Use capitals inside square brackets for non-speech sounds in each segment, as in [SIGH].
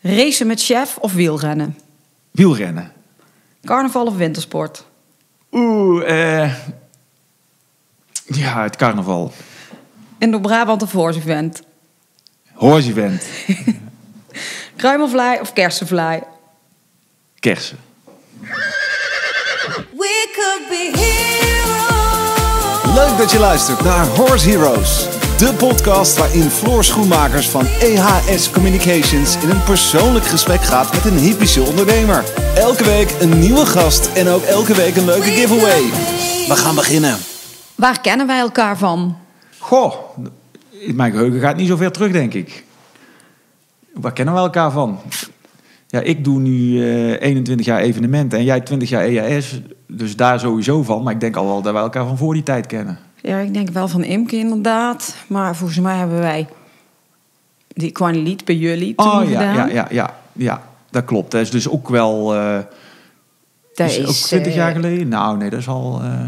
Racen met chef of wielrennen? Wielrennen. Carnaval of wintersport? Oeh, eh... Ja, het carnaval. Indo-Brabant of Horse Event? Horse event. [LAUGHS] Kruimelvlaai of kersenvlaai? Kersen. We could be heroes. Leuk dat je luistert naar Horse Heroes. De podcast waarin Floor Schoenmakers van EHS Communications in een persoonlijk gesprek gaat met een hypische ondernemer. Elke week een nieuwe gast en ook elke week een leuke giveaway. We gaan beginnen. Waar kennen wij elkaar van? Goh, mijn geheugen gaat niet zo ver terug, denk ik. Waar kennen we elkaar van? Ja, ik doe nu eh 21 jaar evenementen en jij 20 jaar EHS. Dus daar sowieso van. Maar ik denk al wel dat wij elkaar van voor die tijd kennen. Ja, ik denk wel van Imke inderdaad. Maar volgens mij hebben wij die Quaneliet bij jullie toen Oh ja, gedaan. ja, ja, ja, ja, dat klopt. Dat is dus ook wel. eh Dat is, ook is, 20 eh, jaar geleden? Nou, nee, dat is al. eh,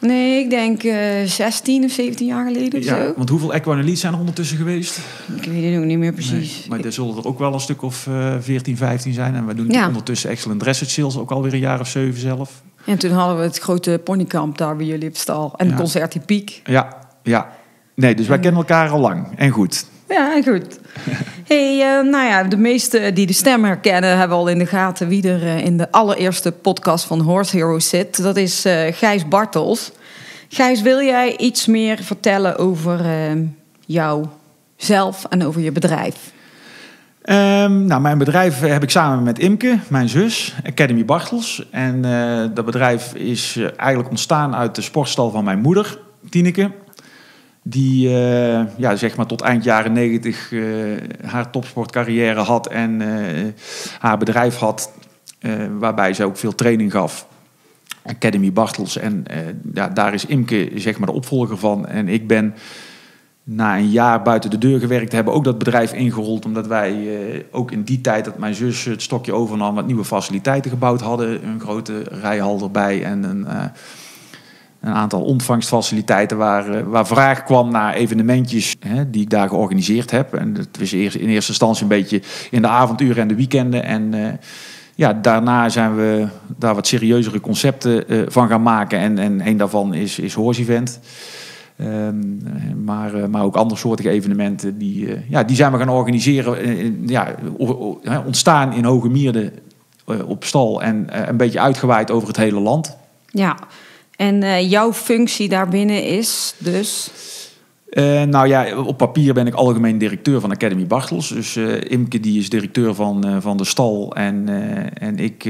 Nee, ik denk eh 16 of 17 jaar geleden of ja, zo. want hoeveel Equanelies zijn er ondertussen geweest? Ik weet het ook niet meer precies. Nee, maar er zullen er ook wel een stuk of eh 14, 15 zijn. En we doen Ja. ondertussen Excellent Dressage Sales ook alweer een jaar of zeven zelf. En toen hadden we het grote ponykamp daar bij jullie op stal. En Ja. concert in Piek. Ja, ja. Nee, dus wij kennen elkaar al lang en goed. Ja, goed. [LAUGHS] hey, eh, nou ja, de meesten die de stem herkennen... hebben al in de gaten wie er eh, in de allereerste podcast van Horse Heroes zit. Dat is eh, Gijs Bartels. Gijs, wil jij iets meer vertellen over jouzelf en over je bedrijf? Ehm, nou, mijn bedrijf heb ik samen met Imke, mijn zus, Academy Bartels. En eh, dat bedrijf is eh, eigenlijk ontstaan uit de sportstal van mijn moeder, Tineke. Die eh, ja, zeg maar tot eind jaren negentig haar topsportcarrière had en haar bedrijf had, waarbij ze ook veel training gaf. Academy Bartels. En ja, daar is Imke zeg maar de opvolger van. En ik ben na een jaar buiten de deur gewerkt hebben, ook dat bedrijf ingerold. Omdat wij eh, ook in die tijd dat mijn zus het stokje overnam, wat nieuwe faciliteiten gebouwd hadden. Een grote rijhal erbij en een, eh, een aantal ontvangstfaciliteiten waar, eh, waar vraag kwam naar evenementjes hè, die ik daar georganiseerd heb. En dat was in eerste instantie een beetje in de avonduren en de weekenden. En ja, daarna zijn we daar wat serieuzere concepten van gaan maken. En, en een daarvan is, is Horse Event. Ehm, maar, eh, maar ook andersoortige evenementen, die, eh, ja, die zijn we gaan organiseren. eh, ja, ontstaan in Hoge Mierde eh, op stal en een beetje uitgewaaid over het hele land. Ja, en jouw functie daarbinnen is dus... Nou ja, op papier ben ik algemeen directeur van Academy Bartels. Dus Imke die is directeur van, van de stal. En, en ik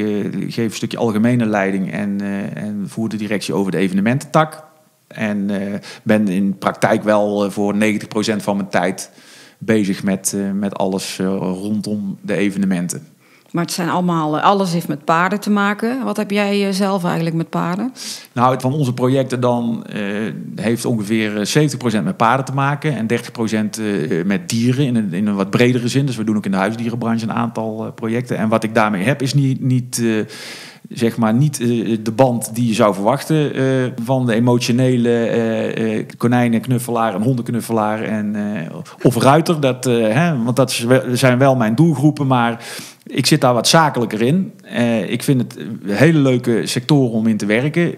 geef een stukje algemene leiding en, en voer de directie over de evenemententak. En eh, ben in praktijk wel eh, voor 90% van mijn tijd bezig met, eh, met alles rondom de evenementen. Maar het zijn allemaal... alles heeft met paarden te maken. Wat heb jij zelf eigenlijk met paarden? Nou, van onze projecten dan heeft ongeveer eh, 70% met paarden te maken en 30% eh, met dieren in een, in een wat bredere zin. Dus we doen ook in de huisdierenbranche een aantal projecten. En wat ik daarmee heb is niet, niet zeg maar niet eh, de band die je zou verwachten eh, van de emotionele eh, konijnenknuffelaar en hondenknuffelaar en, of ruiter. Dat, hè, want dat zijn wel mijn doelgroepen, maar ik zit daar wat zakelijker in. Ik vind het een hele leuke sectoren om in te werken.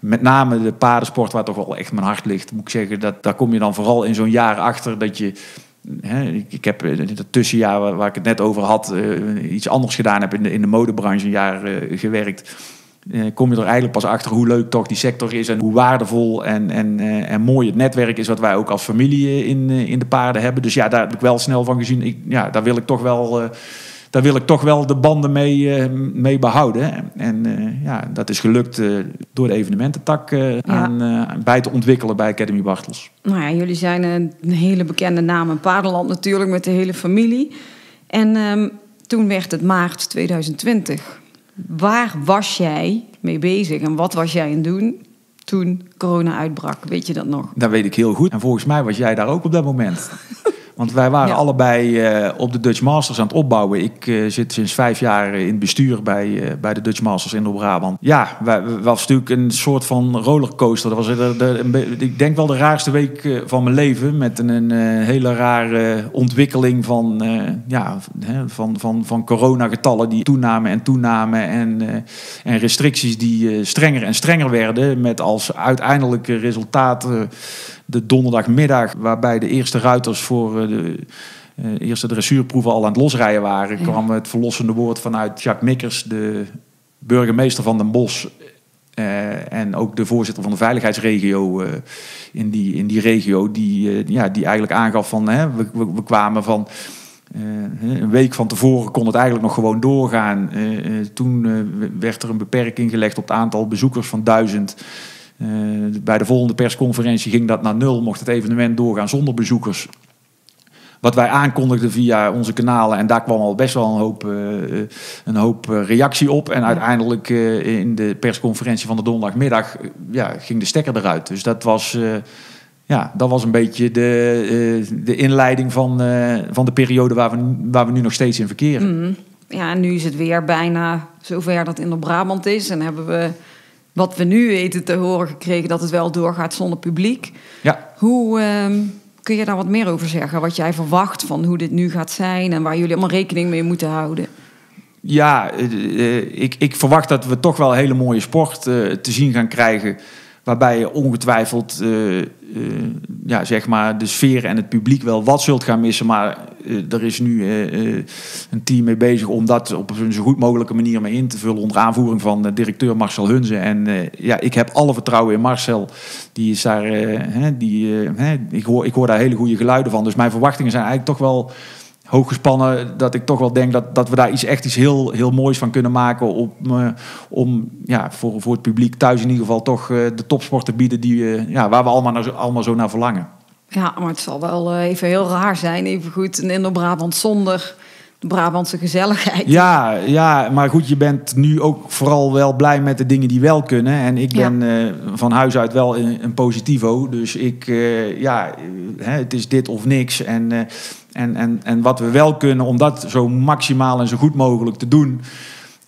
Met name de paardensport, waar toch wel echt mijn hart ligt, moet ik zeggen. Dat, daar kom je dan vooral in zo'n jaar achter dat je. Ik, heb in dat tussenjaar waar, ik het net over had, eh, iets anders gedaan heb in de, in de modebranche een jaar eh, gewerkt. Eh, kom je er eigenlijk pas achter hoe leuk toch die sector is en hoe waardevol en, en, eh, en mooi het netwerk is wat wij ook als familie eh, in, eh, in de paarden hebben. Dus ja, daar heb ik wel snel van gezien. Ik, ja, daar wil ik toch wel. Daar wil ik toch wel de banden mee, eh, mee behouden. En eh, ja, dat is gelukt eh, door de evenemententak aan, bij te ontwikkelen bij Academy Bartels. Nou ja, jullie zijn een hele bekende naam in paardenland natuurlijk met de hele familie. En ehm, toen werd het maart 2020. Waar was jij mee bezig en wat was jij aan het doen toen corona uitbrak? Weet je dat nog? Dat weet ik heel goed. En volgens mij was jij daar ook op dat moment. [LAUGHS] Want wij waren Ja. allebei eh, op de Dutch Masters aan het opbouwen. Ik eh, zit sinds vijf jaar in het bestuur bij, eh, bij de Dutch Masters in Brabant. Ja, wij, wij- was natuurlijk een soort van rollercoaster. Dat was de, de, ik denk wel de raarste week van mijn leven. Met een, een hele rare ontwikkeling van, ja, hè, van, van, van coronagetallen die toenamen en toenamen. En, en restricties die strenger en strenger werden. Met als uiteindelijke resultaat de donderdagmiddag, waarbij de eerste ruiters voor eh, de eh, eerste dressuurproeven al aan het losrijden waren, Ja. kwam het verlossende woord vanuit Jacques Mikkers, de burgemeester van Den Bosch. eh, en ook de voorzitter van de veiligheidsregio in, die, in die regio, die, ja, die eigenlijk aangaf van hè, we, we, we kwamen van een week van tevoren kon het eigenlijk nog gewoon doorgaan. Toen werd er een beperking gelegd op het aantal bezoekers van duizend. Eh, bij de volgende persconferentie ging dat naar nul, mocht het evenement doorgaan zonder bezoekers. Wat wij aankondigden via onze kanalen, en daar kwam al best wel een hoop, eh, een hoop reactie op. En uiteindelijk eh, in de persconferentie van de donderdagmiddag ja, ging de stekker eruit. Dus dat was, ja, dat was een beetje de, de inleiding van, van de periode waar we, waar we nu nog steeds in verkeren. Mhm. Ja, en nu is het weer bijna zover dat in de Brabant is. En hebben we wat we nu weten te horen gekregen dat het wel doorgaat zonder publiek. Ja. Hoe ehm, kun je daar wat meer over zeggen? Wat jij verwacht van hoe dit nu gaat zijn en waar jullie allemaal rekening mee moeten houden? Ja, eh, eh, ik, ik verwacht dat we toch wel hele mooie sport eh, te zien gaan krijgen. Waarbij je ongetwijfeld eh, eh, ja, zeg maar de sfeer en het publiek wel wat zult gaan missen. Maar eh, er is nu een team mee bezig om dat op een zo goed mogelijke manier mee in te vullen. Onder aanvoering van directeur Marcel Hunze. En ja, ik heb alle vertrouwen in Marcel. Die is daar, hè, die, hè, ik, hoor, ik hoor daar hele goede geluiden van. Dus mijn verwachtingen zijn eigenlijk toch wel hoog gespannen dat ik toch wel denk dat, dat we daar iets echt iets heel, heel moois van kunnen maken om, eh, om ja, voor, voor het publiek thuis in ieder geval toch eh, de topsport te bieden die, eh, ja, waar we allemaal, naar, zo- allemaal zo naar verlangen. Ja, maar het zal wel even heel raar zijn. Even goed, in de Brabant zonder de Brabantse gezelligheid. Ja, ja, maar goed, je bent nu ook vooral wel blij met de dingen die wel kunnen. En ik Ja. ben eh, van huis uit wel een, een positivo. Dus ik, eh, ja, hè, het is dit of niks. En, eh, en, en, en wat we wel kunnen, om dat zo maximaal en zo goed mogelijk te doen.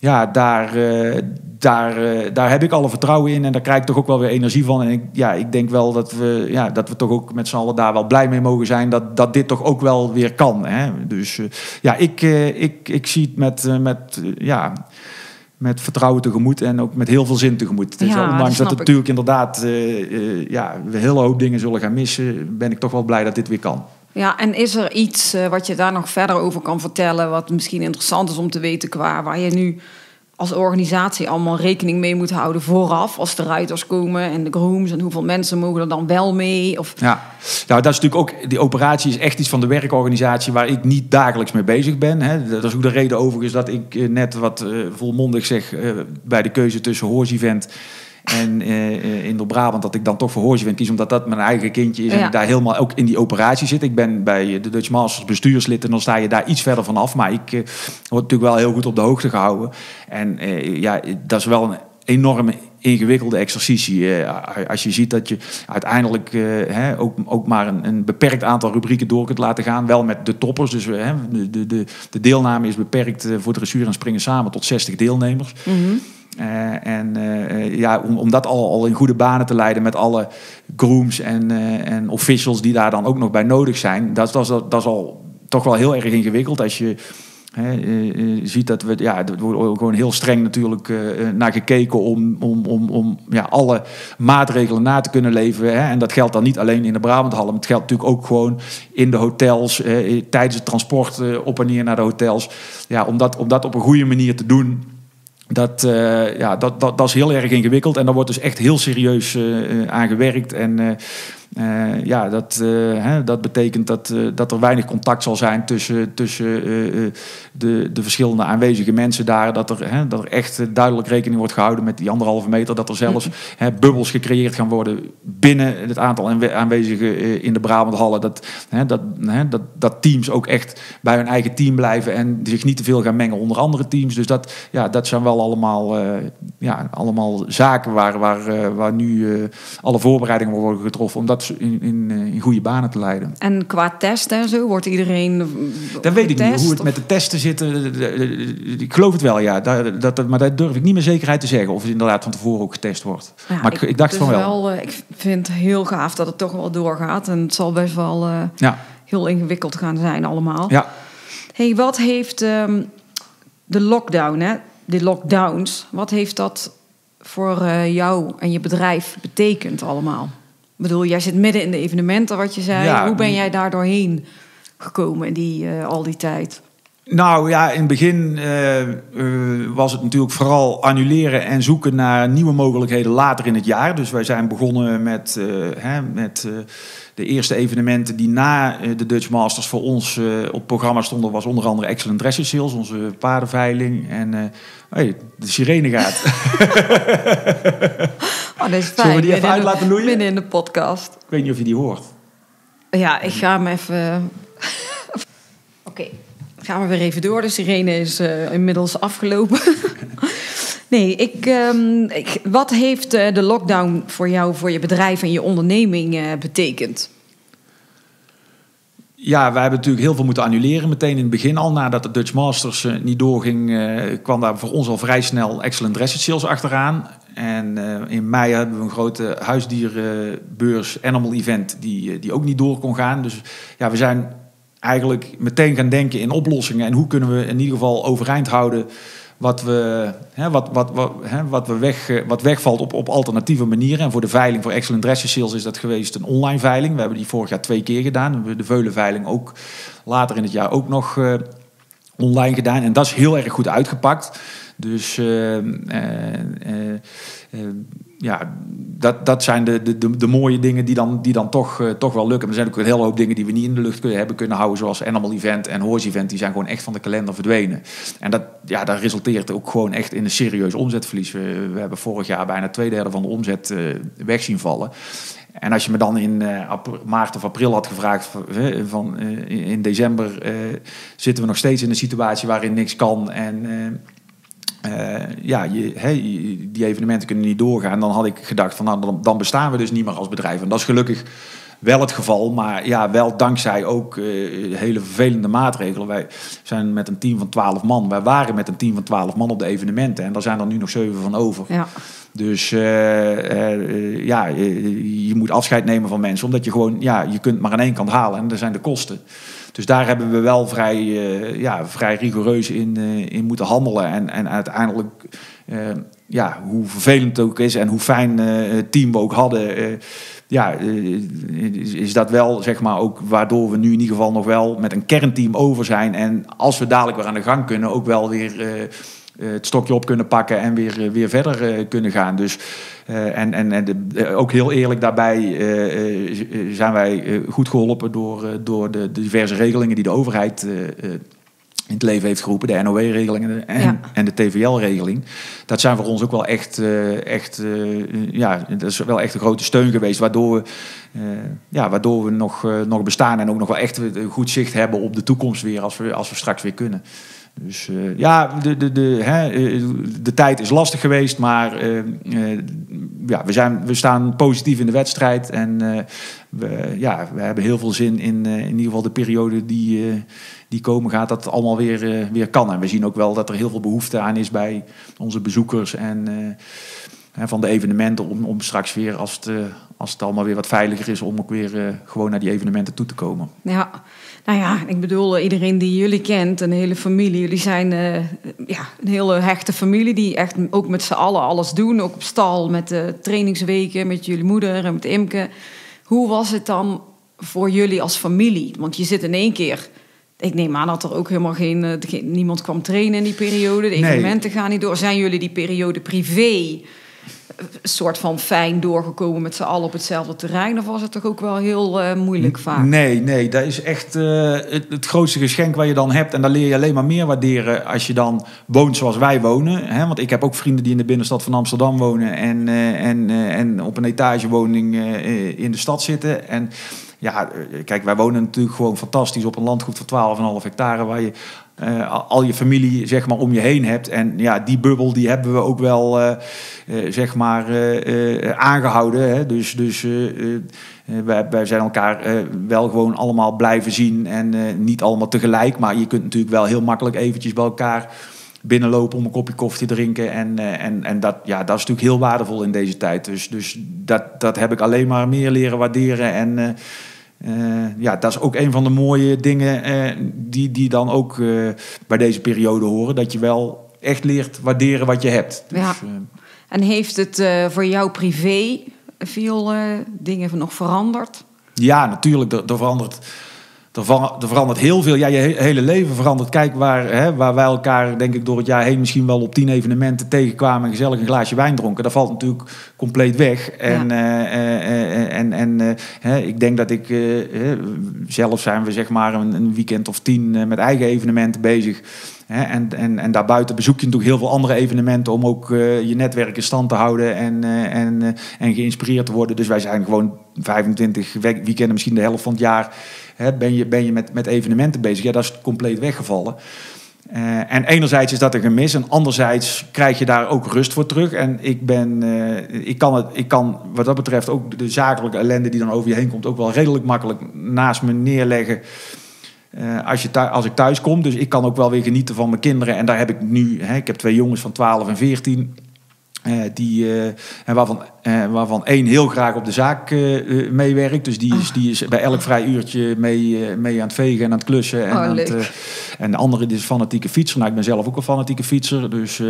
Ja, daar, eh, daar, eh, daar heb ik alle vertrouwen in. En daar krijg ik toch ook wel weer energie van. En ik, ja, ik denk wel dat we, ja, dat we toch ook met z'n allen daar wel blij mee mogen zijn. Dat, dat dit toch ook wel weer kan. Hè? Dus eh, ja, ik, ik, ik zie het met, met, ja, met vertrouwen tegemoet. En ook met heel veel zin tegemoet. Dus Ja, dat ondanks dat, ik. natuurlijk inderdaad ja, we een hele hoop dingen zullen gaan missen. Ben ik toch wel blij dat dit weer kan. Ja, en is er iets eh, wat je daar nog verder over kan vertellen, wat misschien interessant is om te weten qua waar je nu als organisatie allemaal rekening mee moet houden vooraf, als de ruiters komen en de grooms en hoeveel mensen mogen er dan wel mee? Of, Ja, nou, dat is natuurlijk ook, die operatie is echt iets van de werkorganisatie waar ik niet dagelijks mee bezig ben. Hè. Dat is ook de reden overigens dat ik eh, net wat eh, volmondig zeg bij de keuze tussen Horse Event en eh, eh, in Brabant dat ik dan toch voor Event kies, omdat dat mijn eigen kindje is en ik daar helemaal ook in die operatie zit. Ik ben bij de Dutch Masters bestuurslid en dan sta je daar iets verder vanaf, maar ik eh, word natuurlijk wel heel goed op de hoogte gehouden. En eh, ja, dat is wel een enorme ingewikkelde exercitie. eh, als je ziet dat je uiteindelijk eh, hè, ook, ook maar een, een beperkt aantal rubrieken door kunt laten gaan. Wel met de toppers. Dus eh, hè, de, de, de, de deelname is beperkt eh, voor dressuur en springen samen tot 60 deelnemers. Eh, en eh, ja, om, dat al, al in goede banen te leiden met alle grooms en, eh, en officials die daar dan ook nog bij nodig zijn, dat, dat, dat is al toch wel heel erg ingewikkeld. Als je hè, ziet dat we, ja, er wordt gewoon heel streng natuurlijk naar gekeken om, om, om, om ja, alle maatregelen na te kunnen leven. Hè. En dat geldt dan niet alleen in de Brabanthallen, maar het geldt natuurlijk ook gewoon in de hotels, tijdens het transport op en neer naar de hotels. Ja, om, dat, om dat op een goede manier te doen. Dat, eh, ja, dat, dat, dat is heel erg ingewikkeld en daar wordt dus echt heel serieus eh, eh, aan gewerkt. En eh, ja, dat, eh, hè, dat betekent dat, eh, dat er weinig contact zal zijn tussen, tussen de, de verschillende aanwezige mensen daar. Dat er, hè, dat er echt duidelijk rekening wordt gehouden met die anderhalve meter. Dat er zelfs hè, bubbels gecreëerd gaan worden binnen het aantal aanwe- aanwezigen in de Brabanthallen. Dat, hè, dat, hè, dat, dat teams ook echt bij hun eigen team blijven en zich niet te veel gaan mengen onder andere teams. Dus dat, ja, dat zijn wel allemaal, ja, allemaal zaken waar, waar, waar nu alle voorbereidingen worden getroffen. Om dat in, in, eh, in goede banen te leiden. En qua testen en zo, wordt iedereen Dat weet ik niet, hoe het of- met de testen zit. eh, Ik geloof het wel, ja. Dat, dat, maar daar durf ik niet met zekerheid te zeggen. Of het inderdaad van tevoren ook getest wordt. Ja, maar ik, ik dacht dus van wel. eh, ik vind het heel gaaf dat het toch wel doorgaat. En het zal best wel Ja, heel ingewikkeld gaan zijn allemaal. ja. hey, wat heeft ehm, de lockdown, hè? de lockdowns, wat heeft dat voor jou en je bedrijf betekend allemaal? Ik bedoel, jij zit midden in de evenementen, wat je zei. Ja, Hoe ben jij daar doorheen gekomen in die, eh, al die tijd? Nou ja, in het begin eh, eh, was het natuurlijk vooral annuleren en zoeken naar nieuwe mogelijkheden later in het jaar. Dus wij zijn begonnen met, hè, met de eerste evenementen die na de Dutch Masters voor ons op programma stonden. Was onder andere Excellent Dresser Sales, onze paardenveiling. En hey, de sirene gaat. [LAUGHS] Oh, dat is fijn. Zullen we die even uit laten loeien? Midden in de podcast. Ik weet niet of je die hoort. Ja, ik ga hem even... [LAUGHS] Oké, gaan we weer even door. De sirene is eh, inmiddels afgelopen. [LAUGHS] nee, ik, ehm, ik, wat heeft eh, de lockdown voor jou, voor je bedrijf en je onderneming eh, betekend? Ja, wij hebben natuurlijk heel veel moeten annuleren. Meteen in het begin al, nadat de Dutch Masters eh, niet doorging, eh, kwam daar voor ons al vrij snel Excellent Dressage Sales achteraan. En eh, in mei hebben we een grote huisdierenbeurs Animal Event die, die ook niet door kon gaan. Dus ja, we zijn eigenlijk meteen gaan denken in oplossingen. En hoe kunnen we in ieder geval overeind houden wat, we, hè, wat, wat, wat, hè, wat, we weg, eh, wat wegvalt op, op alternatieve manieren. En voor de veiling, voor Excellent Dressage Sales is dat geweest een online veiling. We hebben die vorig jaar twee keer gedaan. We hebben de Veulenveiling ook later in het jaar ook nog eh, online gedaan. En dat is heel erg goed uitgepakt. Dus eh, ja, dat, dat zijn de, de, de, mooie dingen die dan, die dan toch, eh, toch wel lukken. Maar er zijn ook een hele hoop dingen die we niet in de lucht kunnen, hebben kunnen houden. Zoals Animal Event en Horse Event. Die zijn gewoon echt van de kalender verdwenen. En dat, ja, dat resulteert ook gewoon echt in een serieus omzetverlies. We, hebben vorig jaar bijna twee derde van de omzet eh, weg zien vallen. En als je me dan in eh, maart of april had gevraagd van, in- december zitten we nog steeds in een situatie waarin niks kan en eh, ja, je, die evenementen kunnen niet doorgaan, dan had ik gedacht van nou, dan, dan bestaan we dus niet meer als bedrijf. En dat is gelukkig wel het geval, maar ja, wel dankzij ook eh, hele vervelende maatregelen. Wij zijn met een team van 12 man, wij waren met een team van 12 man op de evenementen en daar zijn er nu nog 7 van over. Ja, Dus eh, ja, je, je moet afscheid nemen van mensen, omdat je gewoon, ja, je kunt maar aan één kant halen en dat zijn de kosten. Dus daar hebben we wel vrij, eh, ja, vrij rigoureus in, eh, in moeten handelen. En, en uiteindelijk, eh, ja, hoe vervelend het ook is en hoe fijn het team we ook hadden, ja, is, is dat wel, zeg maar, ook waardoor we nu in ieder geval nog wel met een kernteam over zijn. En als we dadelijk weer aan de gang kunnen, ook wel weer het stokje op kunnen pakken en weer, eh, weer verder eh, kunnen gaan. Dus, eh, en en, en de- eh, ook heel eerlijk daarbij eh, eh, eh, zijn wij eh, goed geholpen door, eh, door de, diverse regelingen die de overheid eh, eh, in het leven heeft geroepen. De NOW-regelingen en, Ja. en de TVL-regeling. Dat zijn voor ons ook wel echt, eh, echt eh, ja, dat is wel echt een grote steun geweest. Waardoor we, eh, ja, waardoor we nog, eh, nog bestaan en ook nog wel echt goed zicht hebben op de toekomst weer als we, als we straks weer kunnen. Dus eh, ja, de, de, de, hè, eh, de tijd is lastig geweest, maar eh, ja, we, zijn, we staan positief in de wedstrijd. En we, ja, we hebben heel veel zin in, in ieder geval de periode die, die komen gaat, dat het allemaal weer, weer kan. En we zien ook wel dat er heel veel behoefte aan is bij onze bezoekers en van de evenementen om, om straks weer, als het, als het allemaal weer wat veiliger is, om ook weer gewoon naar die evenementen toe te komen. ja. Nou ja, ik bedoel, eh, iedereen die jullie kent, een hele familie. Jullie zijn eh, ja, een hele hechte familie die echt ook met z'n allen alles doen. Ook op stal, met de trainingsweken, met jullie moeder en met Imke. Hoe was het dan voor jullie als familie? Want je zit in één keer... Ik neem aan dat er ook helemaal geen, eh, niemand kwam trainen in die periode. De Nee. evenementen gaan niet door. Zijn jullie die periode privé soort van fijn doorgekomen met z'n allen op hetzelfde terrein? Of was het toch ook wel heel eh, moeilijk vaak? Nee, nee, dat is echt eh, het, het grootste geschenk wat je dan hebt. En dan leer je alleen maar meer waarderen als je dan woont zoals wij wonen. Hè? Want ik heb ook vrienden die in de binnenstad van Amsterdam wonen en, eh, en, en op een etagewoning in de stad zitten. En ja, eh, kijk, wij wonen natuurlijk gewoon fantastisch op een landgoed van 12,5 hectare waar je eh, al- je familie zeg maar om je heen hebt. En ja, die bubbel die hebben we ook wel eh, zeg maar eh, eh, aangehouden. Hè? Dus, dus wij, wij zijn elkaar wel gewoon allemaal blijven zien. En niet allemaal tegelijk. Maar je kunt natuurlijk wel heel makkelijk eventjes bij elkaar binnenlopen om een kopje koffie te drinken. En, eh, en, en dat, ja, dat is natuurlijk heel waardevol in deze tijd. Dus, dus dat, dat heb ik alleen maar meer leren waarderen. En eh, eh, ja, dat is ook een van de mooie dingen die, die dan ook bij deze periode horen. Dat je wel echt leert waarderen wat je hebt. Dus, Ja. En heeft het voor jou privé veel dingen nog veranderd? Ja, natuurlijk. Er, er, verandert, er, ver- er verandert heel veel. Ja, je he- hele leven verandert. Kijk, waar, hè, waar wij elkaar, denk ik, door het jaar heen misschien wel op tien evenementen tegenkwamen en gezellig een glaasje wijn dronken. Dat valt natuurlijk compleet weg. En, Ja. eh, eh, eh, en, en hè, ik denk dat ik, zelf zijn we zeg maar een, een weekend of tien met eigen evenementen bezig. Hè, en, en, en daarbuiten bezoek je natuurlijk heel veel andere evenementen om ook je netwerk in stand te houden en, en, en geïnspireerd te worden. Dus wij zijn gewoon 25 we- weekenden, misschien de helft van het jaar, ben je, ben je met, met evenementen bezig. Ja, dat is compleet weggevallen. Eh, en enerzijds is dat een gemis, en anderzijds krijg je daar ook rust voor terug. En ik ben, eh, ik kan het, ik kan wat dat betreft ook de zakelijke ellende die dan over je heen komt, ook wel redelijk makkelijk naast me neerleggen. Eh, als, je als ik thuis kom. Dus ik kan ook wel weer genieten van mijn kinderen. En daar heb ik nu, hè, ik heb twee jongens van 12 en 14. Eh, die, eh, en waarvan, eh, waarvan één heel graag op de zaak meewerkt. Dus die is, die is bij elk vrij uurtje mee, mee aan het vegen en aan het klussen. En, Oh, aan het, leuk. en de andere is fanatieke fietser. Nou, ik ben zelf ook een fanatieke fietser. Dus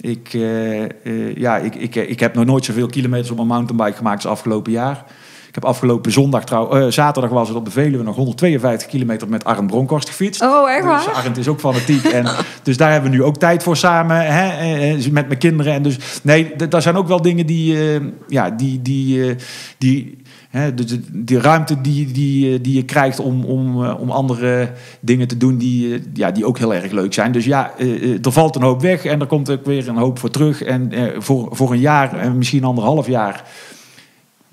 ik, ja, ik, ik, ik heb nog nooit zoveel kilometers op een mountainbike gemaakt als afgelopen jaar. Ik heb afgelopen zondag trouw, eh, zaterdag was het op de Veluwe nog 152 kilometer met Arend Bronkhorst gefietst. Oh, echt Dus waar? Arend is ook fanatiek. En, [LAUGHS] dus daar hebben we nu ook tijd voor samen hè, eh, eh, met mijn kinderen. En dus, nee, daar zijn ook wel dingen die, ja, die, die, die, hè, de, de, die ruimte die, die, die je krijgt om, om, om andere dingen te doen die, ja, die ook heel erg leuk zijn. Dus ja, er valt een hoop weg en er komt ook weer een hoop voor terug. En voor, voor een jaar en misschien anderhalf jaar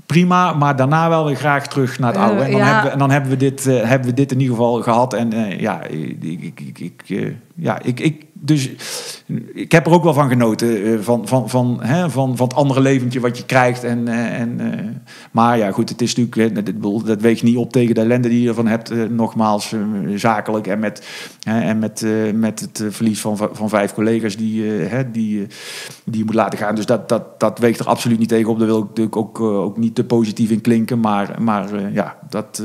prima, maar daarna wel weer graag terug naar het Eh, oude. En dan, ja. hebben, we, en dan hebben, we dit, eh, hebben we dit in ieder geval gehad. En eh, ja, ik, ik, ik, ja ik, ik, dus ik heb er ook wel van genoten. eh, van, van, van, hè, van, van het andere leventje wat je krijgt. En, eh, en, eh, maar ja, goed, het is natuurlijk, dat, dat, weegt niet op tegen de ellende die je ervan hebt. nogmaals, zakelijk en met, hè, en met, met het verlies van, van vijf collega's die, hè, die, die je moet laten gaan. Dus dat, dat, dat weegt er absoluut niet tegen op. Daar wil ik natuurlijk ook, ook niet te positief in klinken. Maar, maar ja, dat...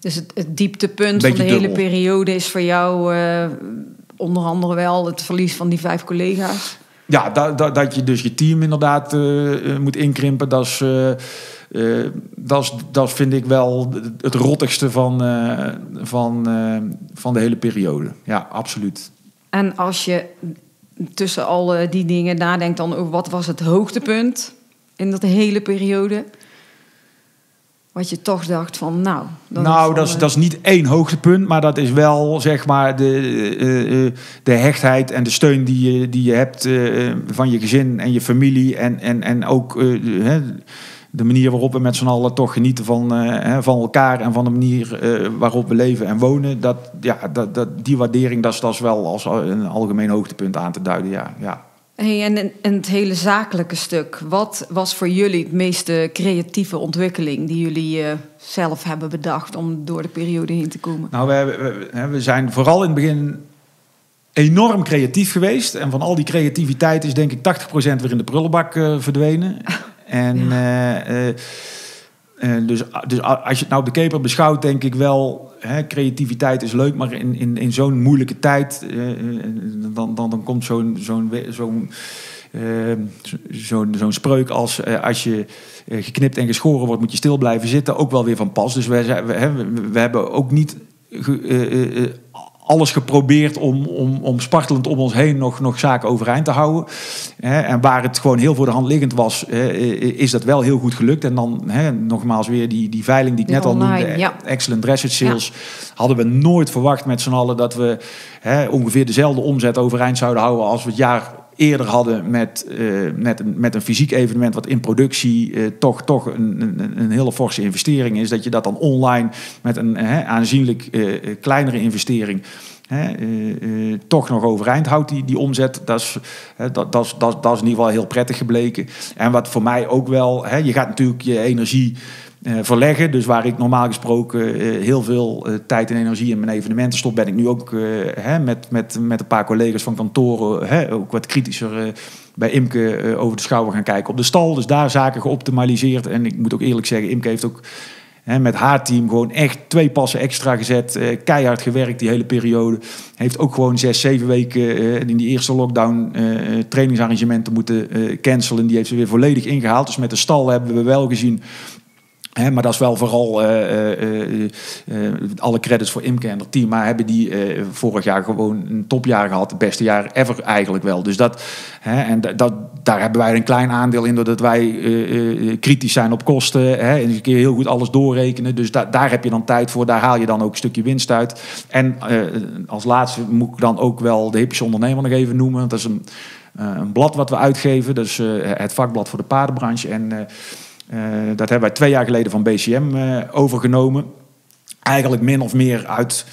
Dus het, het dieptepunt van de hele periode is voor jou onder andere wel het verlies van die vijf collega's. Ja, dat, dat, dat je dus je team inderdaad eh, eh, moet inkrimpen, dat is, eh, dat is, dat vind ik wel het rottigste van, van, van de hele periode. Ja, absoluut. En als je tussen al die dingen nadenkt dan over wat was het hoogtepunt in dat hele periode. Wat je toch dacht van, nou... dat nou, dan, dat is, eh, dat is niet één hoogtepunt, maar dat is wel zeg maar de, eh, eh, de hechtheid en de steun die je, die je hebt eh, van je gezin en je familie. En, en, en ook eh, de- manier waarop we met z'n allen toch genieten van, eh, van elkaar en van de manier eh, waarop we leven en wonen. Dat, ja, dat, dat, die waardering, dat is, dat is wel als een algemeen hoogtepunt aan te duiden. Ja, ja. Hey, en, het hele zakelijke stuk. Wat was voor jullie het meeste creatieve ontwikkeling die jullie eh, zelf hebben bedacht om door de periode heen te komen? Nou, we, we, zijn vooral in het begin enorm creatief geweest. En van al die creativiteit is denk ik 80% weer in de prullenbak eh, verdwenen. [LAUGHS] En eh, dus, dus als je het nou op de keper beschouwt, denk ik wel, hè, creativiteit is leuk, maar in, in, in zo'n moeilijke tijd, eh, eh, dan, dan, dan komt zo'n zo'n eh, zo- zo'n zo'n spreuk als als je geknipt en geschoren wordt, moet je stil blijven zitten, ook wel weer van pas. Dus we, we, we hebben ook niet alles geprobeerd om, om, om spartelend om ons heen nog, nog zaken overeind te houden. Hè, en waar het gewoon heel voor de hand liggend was, is dat wel heel goed gelukt. En dan hè, nogmaals weer die, die veiling die ik net al noemde. ja. Excellent Dressage Sales. Hadden we nooit verwacht met z'n allen dat we hè, ongeveer dezelfde omzet overeind zouden houden als we het jaar eerder hadden met, eh, met, een, met een fysiek evenement wat in productie eh, toch, toch een, een, een hele forse investering is. Dat je dat dan online met een aanzienlijk eh, kleinere investering toch nog overeind houdt, die, die omzet. Dat is, dat, dat, dat, is in ieder geval heel prettig gebleken. En wat voor mij ook wel, je gaat natuurlijk je energie verleggen. Dus waar ik normaal gesproken eh, heel veel eh, tijd en energie in mijn evenementen stop, ben ik nu ook eh, hè, met, met, met een paar collega's van kantoren hè, ook wat kritischer eh, bij Imke eh, over de schouder gaan kijken op de stal. Dus daar zaken geoptimaliseerd. En ik moet ook eerlijk zeggen, Imke heeft ook met haar team gewoon echt twee passen extra gezet. eh, keihard gewerkt die hele periode. Heeft ook gewoon zes, zeven weken eh, in die eerste lockdown eh, eh, trainingsarrangementen moeten eh, cancelen. Die heeft ze weer volledig ingehaald. Dus met de stal hebben we wel gezien Maar dat is wel vooral eh, eh, eh, alle credits voor Imke en haar team. Maar hebben die vorig jaar gewoon een topjaar gehad. Het beste jaar ever eigenlijk wel. Dus dat, en da- dat, daar hebben wij een klein aandeel in. Doordat wij kritisch zijn op kosten. Hè, en een keer heel goed alles doorrekenen. Dus da- daar heb je dan tijd voor. Daar haal je dan ook een stukje winst uit. En als laatste moet ik dan ook wel de hippische ondernemer nog even noemen. Dat is een, een blad wat we uitgeven. Dus eh, het vakblad voor de paardenbranche. En... eh, dat hebben wij twee jaar geleden van BCM eh, overgenomen. Eigenlijk min of meer uit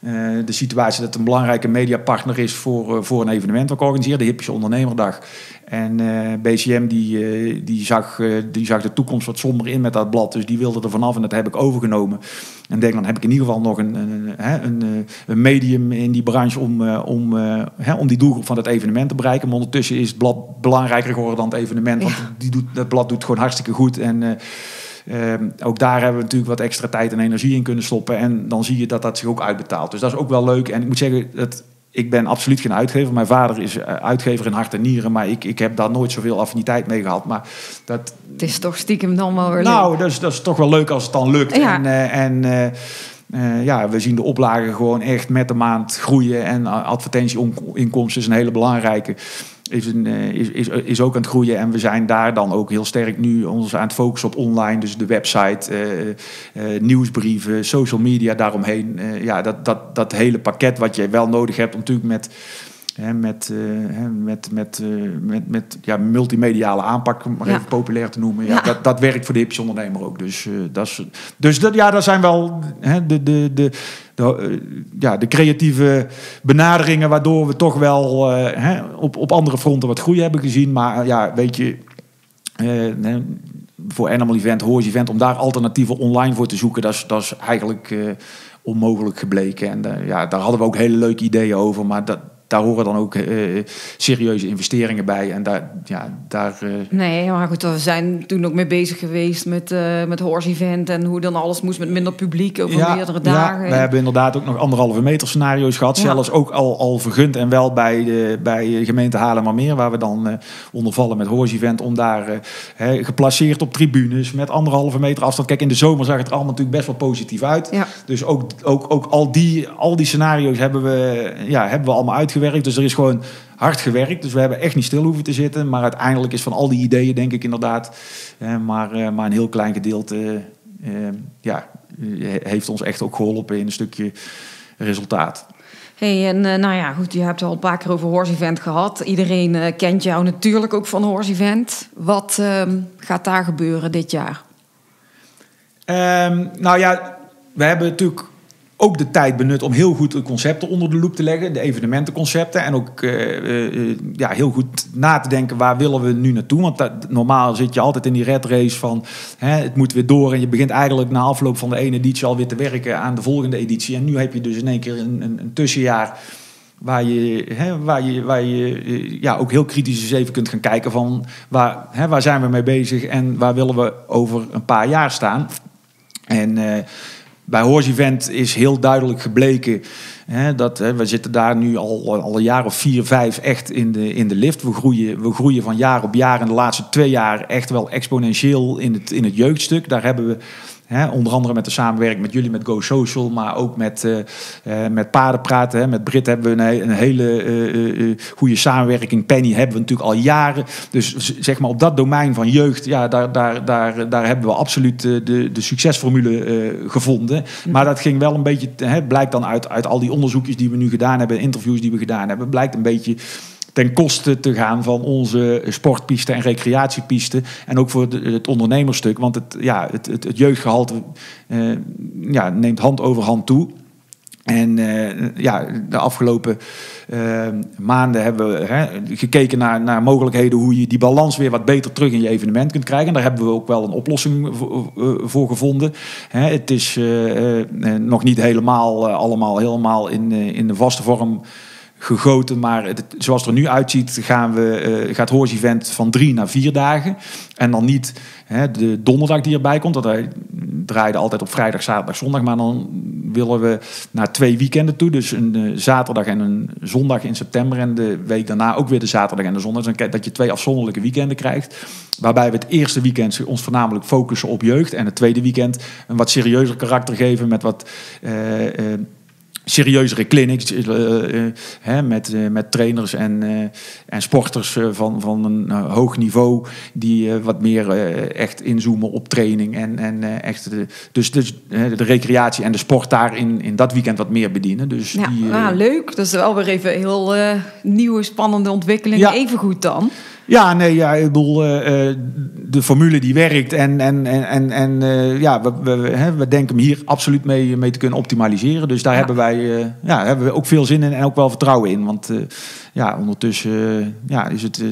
eh, de situatie dat het een belangrijke mediapartner is voor, voor een evenement dat ik de Hippische Ondernemerdag. En eh, BCM die, eh, die, zag, eh, die zag de toekomst wat somber in met dat blad, dus die wilde er vanaf en dat heb ik overgenomen. En denk dan heb ik in ieder geval nog een, een, een, een medium in die branche om, om, hè, om die doelgroep van het evenement te bereiken. Maar ondertussen is het blad belangrijker geworden dan het evenement, want die doet, dat blad doet gewoon hartstikke goed. En ook daar hebben we natuurlijk wat extra tijd en energie in kunnen stoppen. En dan zie je dat dat zich ook uitbetaalt. Dus dat is ook wel leuk. En ik moet zeggen, dat, ik ben absoluut geen uitgever. Mijn vader is eh, uitgever in hart en nieren. Maar ik, ik heb daar nooit zoveel affiniteit mee gehad. Maar dat, Het is toch stiekem dan wel weer nou, dat is, dat is toch wel leuk als het dan lukt. Ja. En, eh, en eh, ja, we zien de oplagen gewoon echt met de maand groeien. En advertentieinkomsten is een hele belangrijke. Is, een, eh, is, is, ook aan het groeien. En we zijn daar dan ook heel sterk nu ons aan het focussen op online. Dus de website, eh, eh, nieuwsbrieven, social media daaromheen. Eh, ja, dat, dat, dat hele pakket wat je wel nodig hebt om natuurlijk met... Hè, met, eh, hè, met, met, eh, met, met ja, multimediale aanpak, om maar Ja. even populair te noemen. Ja, Ja. Dat, dat werkt voor de hippische ondernemer ook. Dus, eh, dat is, dus dat, ja, dat zijn wel hè, de, de, de, de, ja, de creatieve benaderingen... waardoor we toch wel hè, op, op andere fronten wat groei hebben gezien. Maar ja, weet je... voor Animal Event, Horse Event, om daar alternatieven online voor te zoeken, dat is, dat is eigenlijk onmogelijk gebleken. En ja, daar hadden we ook hele leuke ideeën over, maar dat, daar horen dan ook eh, serieuze investeringen bij. En daar, ja, daar eh, Nee, maar goed, we zijn toen ook mee bezig geweest met, eh met Horse Event en hoe dan alles moest met minder publiek over meerdere dagen. we hebben inderdaad ook nog anderhalve meter scenario's gehad. Ja. Zelfs ook al, al vergund en wel bij, de, bij gemeente Haarlemmermeer. Waar we dan eh ondervallen met Horse Event. Om daar hè, geplaceerd op tribunes met anderhalve meter afstand. Kijk, in de zomer zag het er allemaal natuurlijk best wel positief uit. Ja. Dus ook, ook, ook al, die, al die scenario's hebben we, ja, hebben we allemaal uitgewerkt. Dus er is gewoon hard gewerkt. Dus we hebben echt niet stil hoeven te zitten. Maar uiteindelijk is van al die ideeën, denk ik inderdaad, eh, maar, eh, maar een heel klein gedeelte eh, ja, heeft ons echt ook geholpen in een stukje resultaat. Hey, en nou ja, goed, je hebt al een paar keer over Horse Event gehad. Iedereen kent jou natuurlijk ook van Horse Event. Wat ehm, gaat daar gebeuren dit jaar? Ehm, nou ja, we hebben natuurlijk ook de tijd benut om heel goed de concepten onder de loep te leggen. De evenementenconcepten. En ook eh, eh, eh, ja, heel goed na te denken waar willen we nu naartoe. Want normaal zit je altijd in die red race van hè, het moet weer door. En je begint eigenlijk na afloop van de ene editie alweer te werken aan de volgende editie. En nu heb je dus in één keer een, een, tussenjaar waar je, hè, waar je, waar je ja, ook heel kritisch eens even kunt gaan kijken van waar, hè, waar zijn we mee bezig en waar willen we over een paar jaar staan. En bij Horse Event is heel duidelijk gebleken hè, dat hè, we zitten daar nu al, al een jaar of vier, vijf echt in de, in de lift. We groeien, we groeien van jaar op jaar en de laatste twee jaar echt wel exponentieel in het, in het jeugdstuk. Daar hebben we Hè, onder andere met de samenwerking met jullie, met Go Social, maar ook met, eh, eh, met Paardenpraten. Hè. Met Brit hebben we een, een hele eh, goede samenwerking. Penny hebben we natuurlijk al jaren. Dus zeg maar op dat domein van jeugd, ja, daar, daar, daar, daar hebben we absoluut de, de succesformule gevonden. Maar dat ging wel een beetje, hè, blijkt dan uit, uit al die onderzoekjes die we nu gedaan hebben, interviews die we gedaan hebben, blijkt een beetje ten koste te gaan van onze sportpiste en recreatiepiste. En ook voor het ondernemersstuk. Want het, ja, het, het, het jeugdgehalte eh, ja, neemt hand over hand toe. En eh, ja, de afgelopen eh, maanden hebben we hè, gekeken naar, naar mogelijkheden hoe je die balans weer wat beter terug in je evenement kunt krijgen. En daar hebben we ook wel een oplossing voor, gevonden. Hè, het is nog niet helemaal allemaal helemaal in, in de vaste vorm gegoten. Maar zoals het er nu uitziet, gaan we, eh, gaat Horse Event van drie naar vier dagen. En dan niet hè, de donderdag die erbij komt. Want hij draaide altijd op vrijdag, zaterdag, zondag. Maar dan willen we naar twee weekenden toe. Dus een eh, zaterdag en een zondag in september. En de week daarna ook weer de zaterdag en de zondag. Dus dat je twee afzonderlijke weekenden krijgt. Waarbij we het eerste weekend ons voornamelijk focussen op jeugd. En het tweede weekend een wat serieuzer karakter geven. Met wat... eh, serieuzere clinics eh, eh, hè, met, eh, met trainers en, en sporters van, van een hoog niveau die wat meer echt inzoomen op training en, en echt de, dus, dus de recreatie en de sport daar in, in dat weekend wat meer bedienen. Dus Ja, die, ah, leuk. Dat is wel weer even een heel nieuwe, spannende ontwikkeling. Ja. Even goed dan. Ja, nee, ja, ik bedoel, eh, eh, de formule die werkt en, en, en, en, eh, ja, we, we, hè, we denken hem hier absoluut mee, mee te kunnen optimaliseren. Dus daar Ja. hebben wij ja, hebben we ook veel zin in en ook wel vertrouwen in. Want ja, ondertussen ja, is het eh,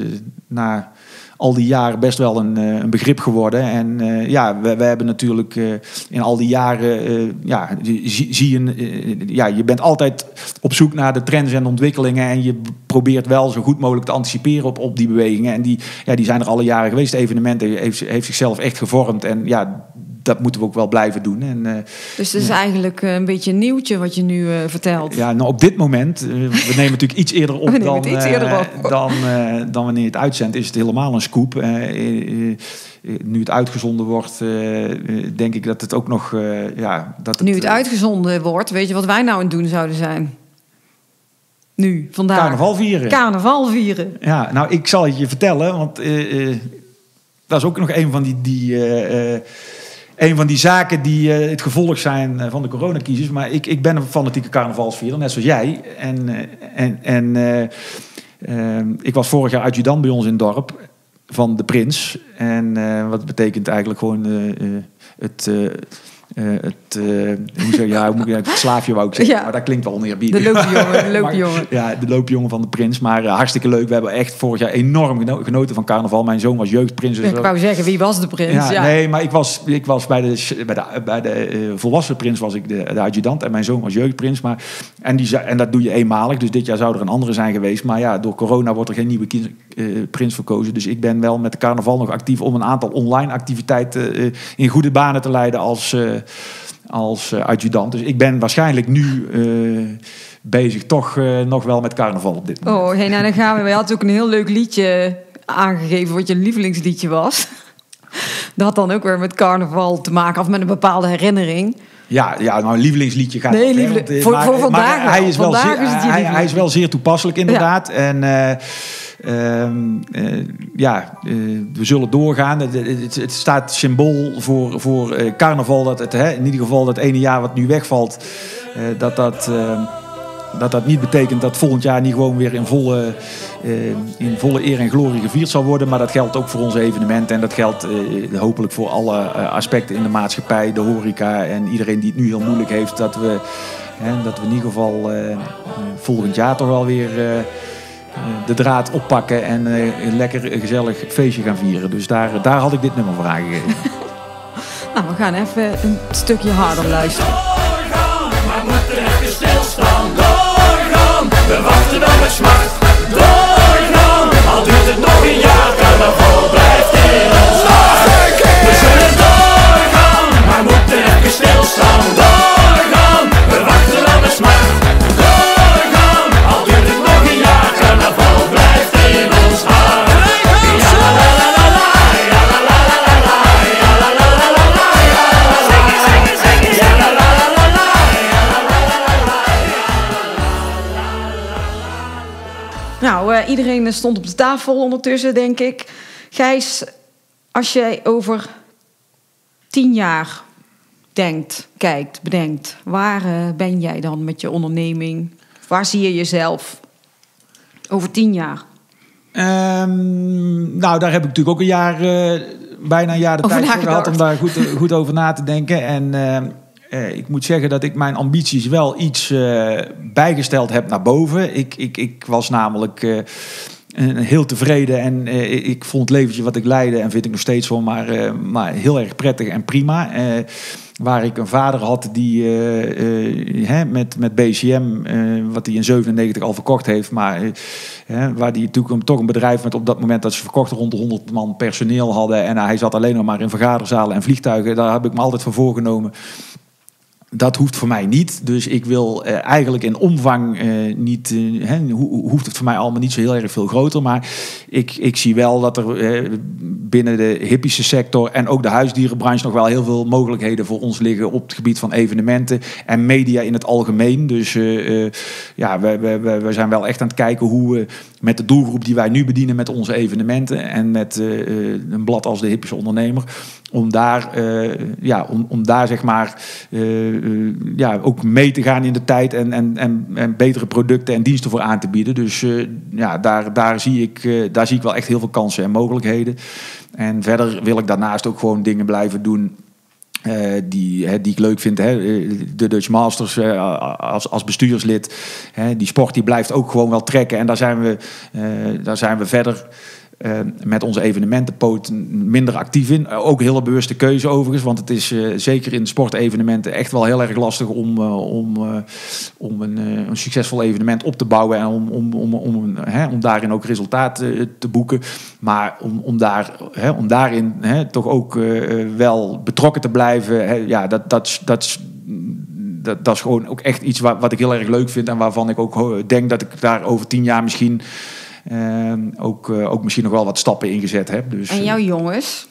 na al die jaren best wel een, eh, een begrip geworden. En eh, ja, we, we hebben natuurlijk eh, in al die jaren, ja, zie, zie je, ja, je bent altijd op zoek naar de trends en ontwikkelingen. En je probeert wel zo goed mogelijk te anticiperen op, op die bewegingen. En die, ja, die zijn er alle jaren geweest. Het evenement heeft, heeft zichzelf echt gevormd. En ja, dat moeten we ook wel blijven doen. En eh, Dus het is eigenlijk eh, een beetje een nieuwtje wat je nu eh, vertelt. ja, nou op dit moment, we nemen [LAUGHS] natuurlijk iets eerder op We dan, het iets eerder op. [LAUGHS] dan, dan wanneer het uitzendt, is het helemaal een scoop. Nu het uitgezonden wordt, denk ik dat het ook nog, ja, dat Nu het uitgezonden wordt, weet je wat wij nou aan het doen zouden zijn? Nu, vandaag. carnaval vieren. Carnaval vieren. Ja, nou, ik zal het je vertellen, want dat is ook nog een van die, die, een van die zaken die eh, het gevolg zijn eh, van de coronacrisis. Maar ik, ik ben een fanatieke carnavalsvierder, net zoals jij. En, eh, en, ik was vorig jaar adjudant bij ons in het dorp van de prins. En wat betekent eigenlijk gewoon het... eh, het, je, ja, hoe moet ik, het slaafje wou ik zeggen, Ja. maar dat klinkt wel oneerbiedig. De loopjongen, de [LAUGHS] Maar- loopjongen. ja, de loopjongen van de prins. Maar eh, hartstikke leuk. We hebben echt vorig jaar enorm geno- genoten van carnaval. Mijn zoon was jeugdprins. dus Ik wou zeggen, wie was de prins? ja, Ja, Nee, maar ik was, ik was bij de, bij de, bij de volwassen prins was ik de, de adjudant. En mijn zoon was jeugdprins. Maar, en, die, en dat doe je eenmalig. Dus dit jaar zou er een andere zijn geweest. Maar ja, door corona wordt er geen nieuwe kin- eh, prins verkozen. Dus ik ben wel met de carnaval nog actief om een aantal online activiteiten in goede banen te leiden als, als eh, adjudant. Dus ik ben waarschijnlijk nu eh, bezig toch eh, nog wel met carnaval op dit moment. Oh, hey, nou dan gaan we. We hadden ook een heel leuk liedje aangegeven wat je lievelingsliedje was. [LAUGHS] Dat had dan ook weer met carnaval te maken, of met een bepaalde herinnering. Ja, ja, nou, een lievelingsliedje gaat Nee, lieveli- want, eh, voor- voor vandaag hij is wel Vandaag zeer, is hij, hij is wel zeer toepasselijk inderdaad. En eh, ehm, eh, ja, eh, we zullen doorgaan. Het, het, het staat symbool voor, voor eh, carnaval. Dat het, hè, in ieder geval dat ene jaar wat nu wegvalt, eh, dat dat... dat dat niet betekent dat volgend jaar niet gewoon weer in volle, eh, in volle eer en glorie gevierd zal worden. Maar dat geldt ook voor onze evenementen. En dat geldt eh, hopelijk voor alle eh, aspecten in de maatschappij, de horeca en iedereen die het nu heel moeilijk heeft. Dat we, dat we in ieder geval volgend jaar toch wel weer de draad oppakken en een lekker gezellig feestje gaan vieren. Dus daar, daar had ik dit nummer voor aangegeven. [LAUGHS] Nou, we gaan even een stukje harder luisteren. We wachten wel met smart. Doorgaan, al duurt het nog een jaar, carnaval blijft in ons hart. We zullen doorgaan, maar moeten even stilstaan. Nou, eh, iedereen stond op de tafel ondertussen, denk ik. Gijs, als jij over tien jaar denkt, kijkt, bedenkt... waar eh, ben jij dan met je onderneming? Waar zie je jezelf over tien jaar? Ehm, nou, daar heb ik natuurlijk ook een jaar, eh, bijna een jaar de tijd voor gehad om daar goed, goed over na te denken. En eh, ik moet zeggen dat ik mijn ambities wel iets eh, bijgesteld heb naar boven. Ik, ik, ik was namelijk eh, heel tevreden en ik vond het leventje wat ik leidde en vind ik nog steeds wel, maar, maar heel erg prettig en prima. Waar ik een vader had die hè, met, met BCM, wat hij in 97 al verkocht heeft, maar waar die natuurlijk toch een bedrijf met op dat moment dat ze verkochten rond de 100 man personeel hadden en hij zat alleen nog maar in vergaderzalen en vliegtuigen. Daar heb ik me altijd voor voorgenomen dat hoeft voor mij niet. Dus ik wil eh, eigenlijk in omvang eh, niet. eh, hoeft het voor mij allemaal niet zo heel erg veel groter. Maar ik, ik zie wel dat er binnen de hippische sector en ook de huisdierenbranche nog wel heel veel mogelijkheden voor ons liggen op het gebied van evenementen en media in het algemeen. Dus ja, we, we, we, zijn wel echt aan het kijken hoe we met de doelgroep die wij nu bedienen met onze evenementen en met een blad als de hippische ondernemer om daar, ja, om, om daar zeg maar eh, ja, ook mee te gaan in de tijd en, en, en, en betere producten en diensten voor aan te bieden. Dus eh, ja, daar, daar, zie ik, eh, daar zie ik wel echt heel veel kansen en mogelijkheden. En verder wil ik daarnaast ook gewoon dingen blijven doen. die, hè, die ik leuk vind. Hè. De Dutch Masters als, als bestuurslid. Hè. Die sport die blijft ook gewoon wel trekken. En daar zijn we, daar zijn we verder eh, met onze evenementenpoot minder actief in. Eh, ook een hele bewuste keuze overigens. Want het is eh, zeker in sportevenementen echt wel heel erg lastig om, om, om een, een succesvol evenement op te bouwen. En om, om, om, om, hè, om daarin ook resultaat te boeken. Maar om, om, daar, hè, om daarin hè, toch ook wel betrokken te blijven. Hè, ja, dat, dat, dat, dat, is gewoon ook echt iets wat, ik heel erg leuk vind. En waarvan ik ook denk dat ik daar over tien jaar misschien ook, eh, ook misschien nog wel wat stappen ingezet heb. Dus, En eh, jouw jongens?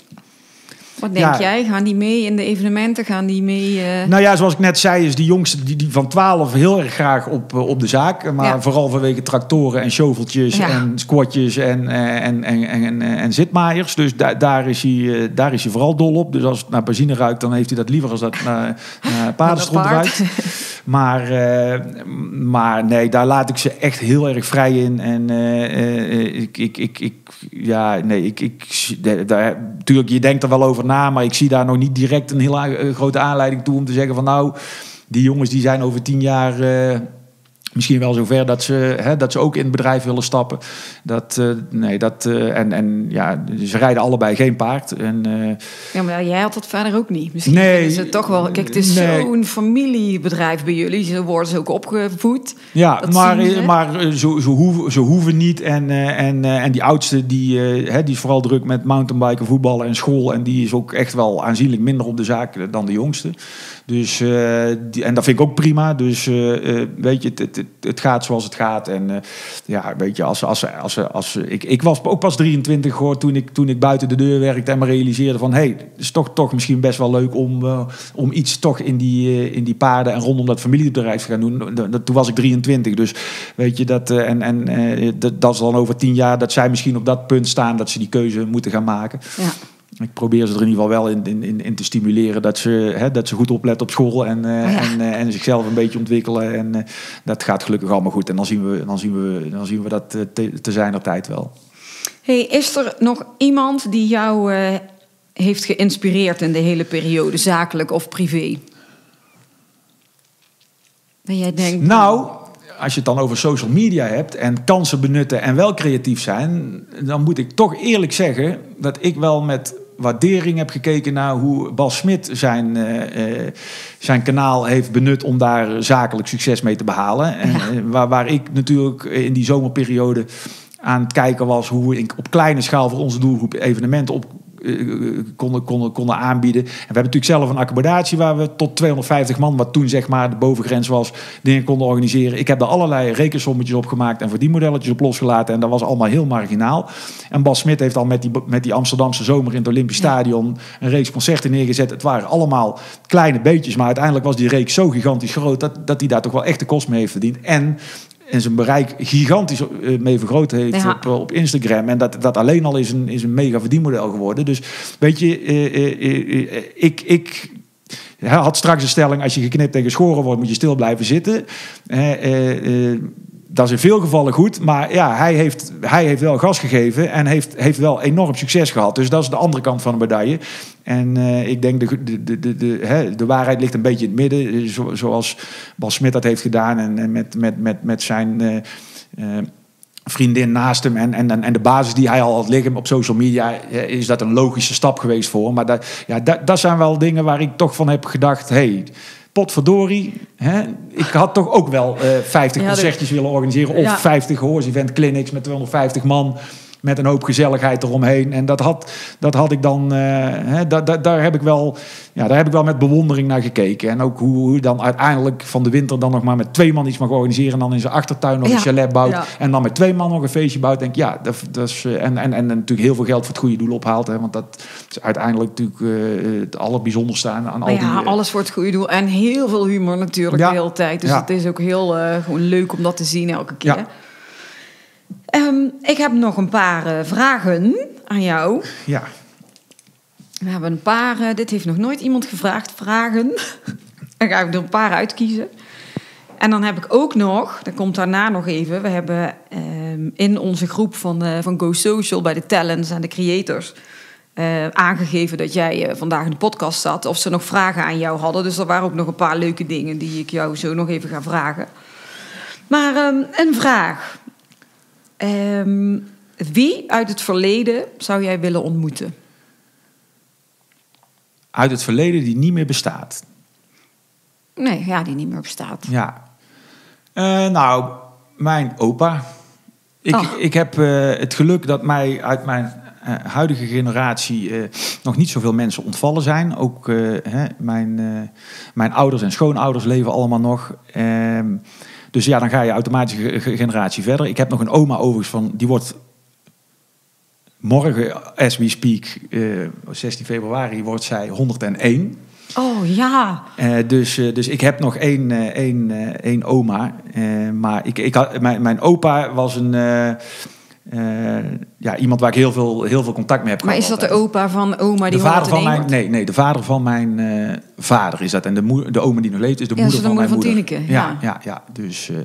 Wat denk Ja. jij? Gaan die mee in de evenementen? Gaan die mee... eh, Nou ja, zoals ik net zei, is die jongste die, die van 12 heel erg graag op, eh, op de zaak. Maar Ja. vooral vanwege tractoren en shoveltjes Ja. en squatjes en, eh, en, en, en, en, en zitmaaiers. Dus da- daar, is hij, eh, daar is hij vooral dol op. Dus als het naar benzine ruikt, dan heeft hij dat liever als dat naar, naar [LAUGHS] ruikt. [LAUGHS] Maar, eh, maar nee, daar laat ik ze echt heel erg vrij in. En eh, eh, ik, ik, ik, ik, ja, nee, ik, ik, daar, natuurlijk, je denkt er wel over na, maar ik zie daar nog niet direct een heel grote aanleiding toe om te zeggen van nou, die jongens die zijn over tien jaar misschien wel zover dat ze, hè, dat ze ook in het bedrijf willen stappen. Dat, eh, nee, dat, eh, en, en ja, ze rijden allebei geen paard. En, eh, Ja, maar jij had dat verder ook niet. Misschien Nee. is het toch wel... Kijk, het is Nee. zo'n familiebedrijf bij jullie. Zo worden ze ook opgevoed. Ja, Dat maar, ze. maar ze, ze, hoeven, ze hoeven niet. En, en, en die oudste, die, hè, die is vooral druk met mountainbiken, voetballen en school. En die is ook echt wel aanzienlijk minder op de zaak dan de jongste. Dus, eh, en dat vind ik ook prima. Dus eh, eh, weet je, het, het, gaat zoals het gaat. En ja, weet je, als, als, als, als, ik, ik was ook pas 23 hoor, toen ik, toen ik buiten de deur werkte en me realiseerde van... hé, hey, het is toch, toch misschien best wel leuk om, om iets toch in die, in die paarden en rondom dat familiebedrijf te gaan doen. Dat- Toen was ik 23, dus weet je, dat, en, en dat, dat is dan over tien jaar dat zij misschien op dat punt staan dat ze die keuze moeten gaan maken. Ja. Ik probeer ze er in ieder geval wel in, in, in, te stimuleren dat ze, hè, dat ze goed opletten op school en, eh, Ja. en, eh, en zichzelf een beetje ontwikkelen. En eh, dat gaat gelukkig allemaal goed. En dan zien we, dan zien we, dan zien we dat te, te zijner tijd wel. Hey, is er nog iemand die jou heeft geïnspireerd in de hele periode, zakelijk of privé? Dat jij denkt... Nou, als je het dan over social media hebt en kansen benutten en wel creatief zijn, dan moet ik toch eerlijk zeggen dat ik wel met waardering heb gekeken naar hoe Bas Smit zijn, eh, eh, zijn kanaal heeft benut om daar zakelijk succes mee te behalen. En, Ja. eh, waar, waar ik natuurlijk in die zomerperiode aan het kijken was hoe in- op kleine schaal voor onze doelgroep evenementen op konden, konden, konden aanbieden. En we hebben natuurlijk zelf een accommodatie waar we tot 250 man, wat toen zeg maar de bovengrens was, dingen konden organiseren. Ik heb daar allerlei rekensommetjes op gemaakt en verdienmodelletjes op losgelaten. En dat was allemaal heel marginaal. En Bas Smit heeft al met die, met die Amsterdamse zomer in het Olympisch Stadion een reeks concerten neergezet. Het waren allemaal kleine beetjes, maar uiteindelijk was die reeks zo gigantisch groot dat, dat hij daar toch wel echt de kost mee heeft verdiend. En en zijn bereik gigantisch eh, mee vergroot heeft Ja. op, op Instagram. En dat, dat alleen al is een, is een mega verdienmodel geworden. Dus weet je, eh, eh, ik, ik had straks een stelling... als je geknipt en geschoren wordt, moet je stil blijven zitten. Dat is in veel gevallen goed. Maar ja, hij heeft, hij heeft wel gas gegeven en heeft, heeft wel enorm succes gehad. Dus dat is de andere kant van de medaille. En eh, ik denk, de, de, de, de, hè, de waarheid ligt een beetje in het midden. eh, Zo, zoals Bas Smit dat heeft gedaan. En, en met, met, met, met zijn eh, vriendin naast hem. En, en, en de basis die hij al had liggen op social media. Is dat een logische stap geweest voor. Maar dat, ja, dat, dat zijn wel dingen waar ik toch van heb gedacht... Hey, potverdorie, hè, ik had toch ook wel eh 50 Ja, de- concertjes willen organiseren. Of Ja. 50 horse event clinics met 250 man. Met een hoop gezelligheid eromheen. En dat had, dat had ik dan. hè, da, da- daar, heb ik wel, ja, daar heb ik wel met bewondering naar gekeken. En ook hoe, hoe dan uiteindelijk van de winter dan nog maar met twee man iets mag organiseren. En dan in zijn achtertuin nog Ja. een chalet bouwt. Ja. En dan met twee man nog een feestje bouwt. Denk ik, ja, dat, dat is. eh, en, en, en natuurlijk heel veel geld voor het goede doel ophaalt. Hè, want dat is uiteindelijk natuurlijk eh, het allerbijzonderste aan, aan al Maar die. ja, alles voor het goede doel. En heel veel humor natuurlijk Ja. de hele tijd. Dus Ja. het is ook heel gewoon leuk om dat te zien elke keer. Ehm, ik heb nog een paar eh, vragen aan jou. ja. We hebben een paar, eh, dit heeft nog nooit iemand gevraagd, vragen. [LAUGHS] Dan ga ik er een paar uitkiezen. En dan heb ik ook nog, dat komt daarna nog even, we hebben ehm, in onze groep van, eh, van Go Social bij de talents en de creators aangegeven dat jij vandaag in de podcast zat. Of ze nog vragen aan jou hadden. Dus er waren ook nog een paar leuke dingen die ik jou zo nog even ga vragen. Maar ehm, een vraag. Ehm, wie uit het verleden zou jij willen ontmoeten? Uit het verleden die niet meer bestaat. Nee, ja, die niet meer bestaat. Ja. Eh, nou, mijn opa. Ik, Oh. ik heb eh, het geluk dat mij uit mijn eh, huidige generatie nog niet zoveel mensen ontvallen zijn. Ook hè, mijn, mijn ouders en schoonouders leven allemaal nog. Dus ja, dan ga je automatisch een generatie verder. Ik heb nog een oma overigens van, die wordt morgen, as we speak, eh, 16 februari, wordt zij 101. Oh ja. Eh, dus, eh, dus ik heb nog één, eh, één, eh, één oma. Eh, maar ik, ik had, mijn, mijn opa was een, eh, ja, iemand waar ik heel veel, heel veel contact mee heb Maar is dat de opa van oma die de vader van 101 mijn, nee, nee, de vader van mijn eh, vader is dat. En de, de oma die nog leeft is de Ja, moeder is de van mijn moeder van moeder. Tineke, ja, ja. ja, ja. Dus eh,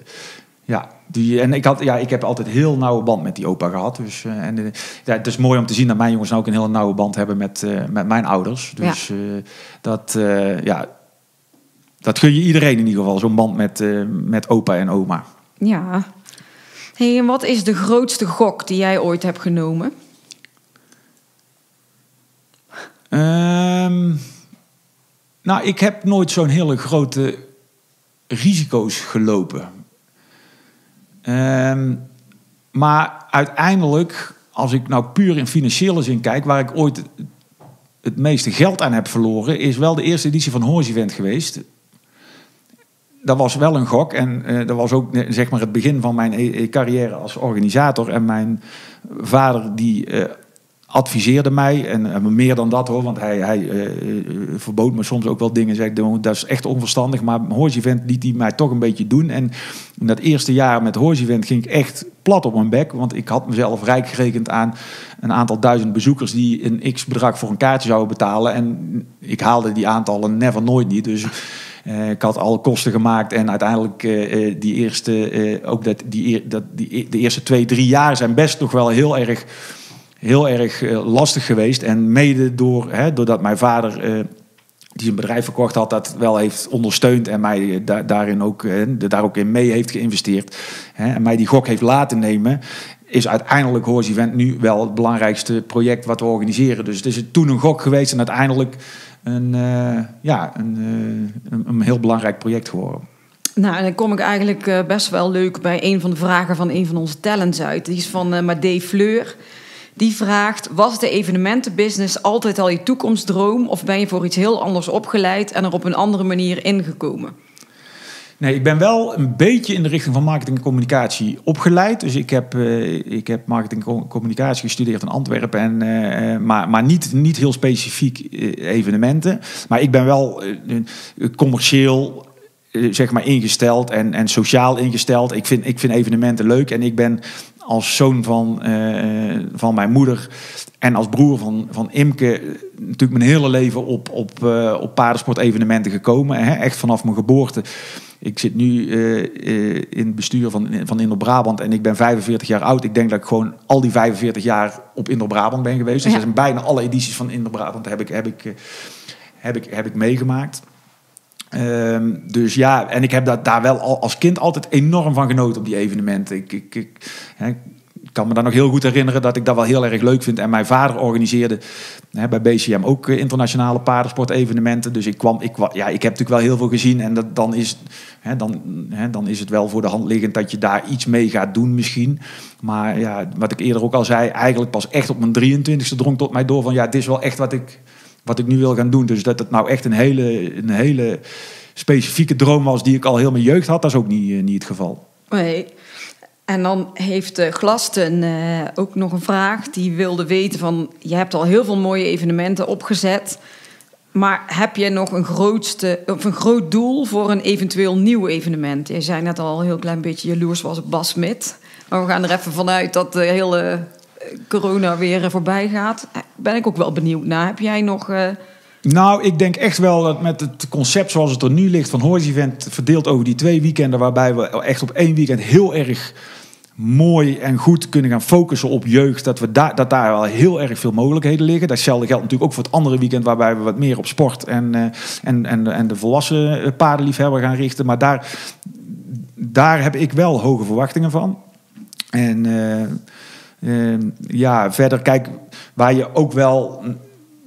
ja, die, en ik, had, ja, ik heb altijd heel nauwe band met die opa gehad. Dus, en, ja, het is mooi om te zien dat mijn jongens nou ook een hele nauwe band hebben met, met mijn ouders. Dus dat, ja, dat gun je iedereen in ieder geval, zo'n band met, met opa en oma. Ja. En wat is de grootste gok die jij ooit hebt genomen? Ehm, nou, ik heb nooit zo'n hele grote risico's gelopen. Ehm, maar uiteindelijk, als ik nou puur in financiële zin kijk, waar ik ooit het meeste geld aan heb verloren, is wel de eerste editie van Horse Event geweest. Dat was wel een gok en eh, dat was ook eh, zeg maar het begin van mijn eh, eh, carrière als organisator. En mijn vader die eh, adviseerde mij, en meer dan dat hoor, want hij, hij eh, verbood me soms ook wel dingen. Zei, dat is echt onverstandig, maar Horse Event liet hij mij toch een beetje doen. En in dat eerste jaar met Horse Event ging ik echt plat op mijn bek, want ik had mezelf rijk gerekend aan een aantal duizend bezoekers die een x bedrag voor een kaartje zouden betalen. En ik haalde die aantallen never nooit niet. Dus ik had alle kosten gemaakt en uiteindelijk eh, eh, die eerste, eh, ook dat, die, dat, die, de eerste twee, drie jaar zijn best nog wel heel erg, heel erg eh, lastig geweest. En mede door, hè, doordat mijn vader, eh, die een bedrijf verkocht had, dat wel heeft ondersteund en mij eh, da- daarin ook, eh, daar ook in mee heeft geïnvesteerd. Hè, en mij die gok heeft laten nemen. Is uiteindelijk Horse Event nu wel het belangrijkste project wat we organiseren. Dus het is toen een gok geweest en uiteindelijk een, eh, ja, een, eh, een, een heel belangrijk project geworden. Nou, dan kom ik eigenlijk eh, best wel leuk bij een van de vragen van een van onze talents uit. Die is van eh Madé Fleur. Die vraagt: Was de evenementenbusiness altijd al je toekomstdroom? Of ben je voor iets heel anders opgeleid en er op een andere manier ingekomen? Nee, ik ben wel een beetje in de richting van marketing en communicatie opgeleid. Dus ik heb, eh, ik heb marketing en communicatie gestudeerd in Antwerpen. En, eh, eh, maar maar niet, niet heel specifiek evenementen. Maar ik ben wel commercieel zeg maar ingesteld en, en sociaal ingesteld. Ik vind, ik vind evenementen leuk. En ik ben als zoon van, eh, van mijn moeder en als broer van, van Imke eh, natuurlijk mijn hele leven op, op, eh, op paardensportevenementen gekomen. Hè? Echt vanaf mijn geboorte. Ik zit nu in het bestuur van, van Indo-Brabant en ik ben 45 jaar oud. Ik denk dat ik gewoon al die 45 jaar op Indo-Brabant ben geweest. Dus Ja. zijn bijna alle edities van Indo-Brabant heb ik, heb ik, heb ik, heb ik meegemaakt. Ehm, dus ja, en ik heb dat, daar wel al, als kind altijd enorm van genoten op die evenementen. Ik, ik, hè, kan me dan nog heel goed herinneren dat ik dat wel heel erg leuk vind. En mijn vader organiseerde hè, bij BCM ook eh, internationale paardensportevenementen. Dus ik, kwam, ik, ja, ik heb natuurlijk wel heel veel gezien. En dat, dan, is, hè, dan, dan is het wel voor de hand liggend dat je daar iets mee gaat doen misschien. Maar ja, wat ik eerder ook al zei, eigenlijk pas echt op mijn 23e drong tot mij door van... ja, dit is wel echt wat ik, wat ik nu wil gaan doen. Dus dat het nou echt een hele, een hele specifieke droom was die ik al heel mijn jeugd had, dat is ook niet, eh, niet het geval. Nee. En dan heeft eh, Glasten eh, ook nog een vraag. Die wilde weten van... Je hebt al heel veel mooie evenementen opgezet. Maar heb je nog een, grootste, of een groot doel voor een eventueel nieuw evenement? Je zei net al een heel klein beetje jaloers was op Bas Smit. Maar we gaan er even vanuit dat de hele corona weer eh, voorbij gaat. Ben ik ook wel benieuwd naar. Heb jij nog... eh, Nou, ik denk echt wel dat met het concept zoals het er nu ligt van Horse Event verdeeld over die twee weekenden, waarbij we echt op één weekend heel erg mooi en goed kunnen gaan focussen op jeugd, dat, we daar dat daar wel heel erg veel mogelijkheden liggen. Datzelfde geldt natuurlijk ook voor het andere weekend, waarbij we wat meer op sport en, eh, en, en, en de volwassen paardenliefhebber gaan richten. Maar daar, daar heb ik wel hoge verwachtingen van. En eh, ja, verder kijk, waar je ook wel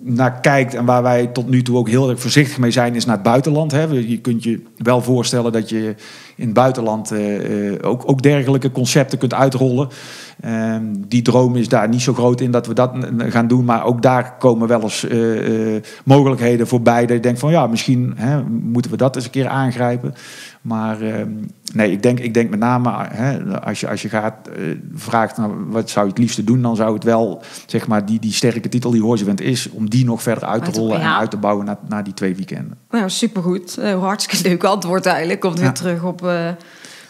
naar kijkt en waar wij tot nu toe ook heel erg voorzichtig mee zijn, is naar het buitenland. Hè. Je kunt je wel voorstellen dat je in het buitenland eh, eh, ook, ook dergelijke concepten kunt uitrollen. Ehm, die droom is daar niet zo groot in dat we dat gaan doen, maar ook daar komen wel eens eh, mogelijkheden voorbij. Dat je denkt van ja, misschien hè, moeten we dat eens een keer aangrijpen. Maar ehm, nee, ik denk, ik denk met name hè, als, je, als je gaat eh, vraagt nou, wat zou je het liefste doen, dan zou het wel zeg maar die, die sterke titel die Event is, om die nog verder uit te rollen ja. en uit te bouwen naar, naar die twee weekenden. Nou, supergoed. Eh, hartstikke leuk antwoord eigenlijk. Komt weer Ja. terug op eh,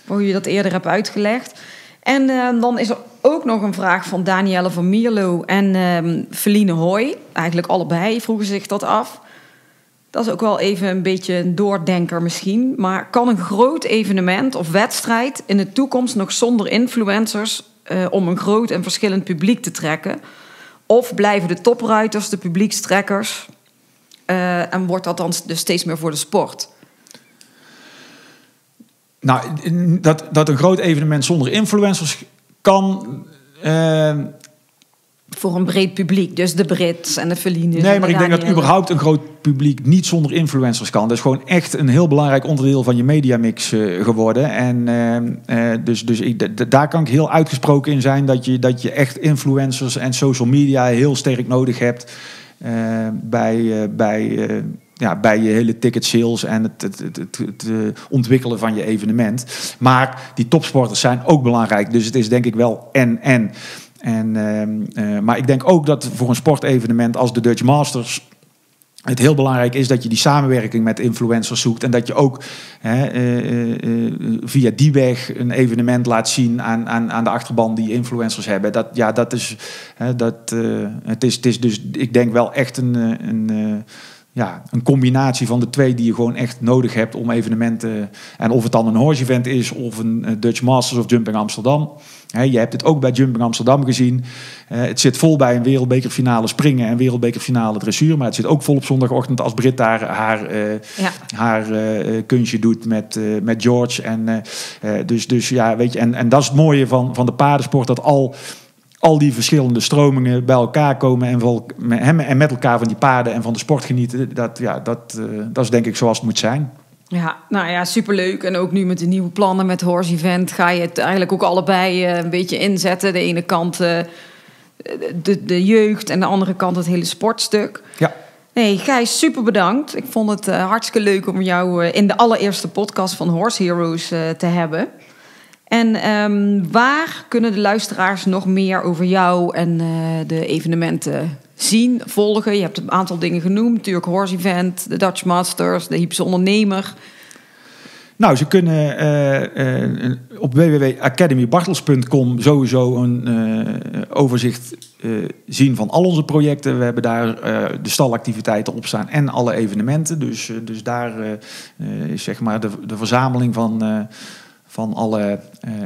hoe je dat eerder hebt uitgelegd. En dan is er ook nog een vraag van Danielle van Mierlo en ehm Feline Hoy. Eigenlijk allebei vroegen zich dat af. Dat is ook wel even een beetje een doordenker misschien. Maar kan een groot evenement of wedstrijd in de toekomst nog zonder influencers... eh, om een groot en verschillend publiek te trekken? Of blijven de topruiters de publiekstrekkers... Eh, en wordt dat dan dus steeds meer voor de sport? Nou, dat, dat een groot evenement zonder influencers kan. eh, Voor een breed publiek, dus de Brits en de Felines. nee, maar de ik denk dat überhaupt een groot publiek niet zonder influencers kan. Dat is gewoon echt een heel belangrijk onderdeel van je mediamix eh, geworden. En eh, eh, dus, dus ik, daar kan ik heel uitgesproken in zijn dat je, dat je echt influencers en social media heel sterk nodig hebt bij, bij, ja, bij je hele ticket sales en het, het, het, het, ontwikkelen van je evenement. Maar die topsporters zijn ook belangrijk. Dus het is denk ik wel en en. En ehm, eh, maar ik denk ook dat voor een sportevenement als de Dutch Masters het heel belangrijk is dat je die samenwerking met influencers zoekt. En dat je ook hè, eh, eh, via die weg een evenement laat zien aan, aan, aan de achterban die influencers hebben. Dat, ja, dat is, hè, dat, het, is, het is dus, ik denk wel echt een, een, ja, een combinatie van de twee die je gewoon echt nodig hebt om evenementen. En of het dan een horse event is of een eh, Dutch Masters of Jumping Amsterdam. Hè, je hebt het ook bij Jumping Amsterdam gezien. Eh, het zit vol bij een wereldbekerfinale springen en wereldbekerfinale dressuur. Maar het zit ook vol op zondagochtend als Brit daar haar, eh, Ja. haar kunstje doet met, met George. En, dus, dus ja, weet je, en, en dat is het mooie van, van de paardensport. Dat al, al die verschillende stromingen bij elkaar komen en, hem- en met elkaar van die paarden en van de sport genieten. Dat, ja, dat, eh, dat is denk ik zoals het moet zijn. Ja, nou ja, superleuk. En ook nu met de nieuwe plannen met Horse Event ga je het eigenlijk ook allebei eh, een beetje inzetten. De ene kant eh, de, de jeugd en de andere kant het hele sportstuk. Ja. Nee, Gijs, super bedankt. Ik vond het hartstikke leuk om jou in de allereerste podcast van Horse Heroes te hebben. En ehm, waar kunnen de luisteraars nog meer over jou en eh, de evenementen zien, volgen? Je hebt een aantal dingen genoemd. Natuurlijk Horse Event, de Dutch Masters, de Hypische Ondernemer. Nou, ze kunnen eh, eh, op www.academybartels.com sowieso een overzicht zien van al onze projecten. We hebben daar de stalactiviteiten op staan en alle evenementen. Dus, dus daar is zeg maar de, de verzameling van, van alle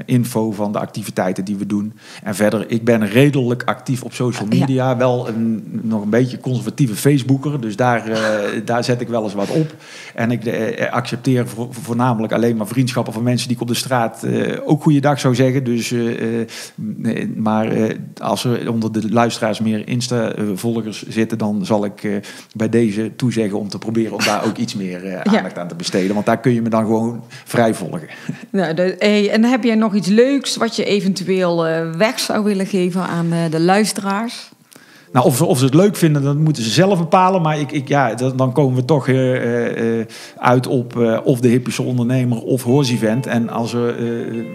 info van de activiteiten die we doen. En verder, ik ben redelijk actief op social Ja. media. Wel een, nog een beetje conservatieve Facebooker. Dus daar, eh, [LAUGHS] daar zet ik wel eens wat op. En ik eh, accepteer vo- voornamelijk alleen maar vriendschappen van mensen die ik op de straat eh, ook goeiedag zou zeggen. Dus, eh, eh, maar eh, als er onder de luisteraars meer Insta-volgers zitten, dan zal ik eh, bij deze toezeggen om te proberen om daar ook iets meer eh, [LAUGHS] aandacht aan te besteden. Want daar kun je me dan gewoon vrij volgen. Nou, de, hey, en heb nog iets leuks wat je eventueel eh, weg zou willen geven aan eh, de luisteraars? Nou, of, ze- of ze het leuk vinden, dat moeten ze zelf bepalen. Maar ik, ik, ja, dan komen we toch eh, uit op of de hippische ondernemer of Horse Event. En als er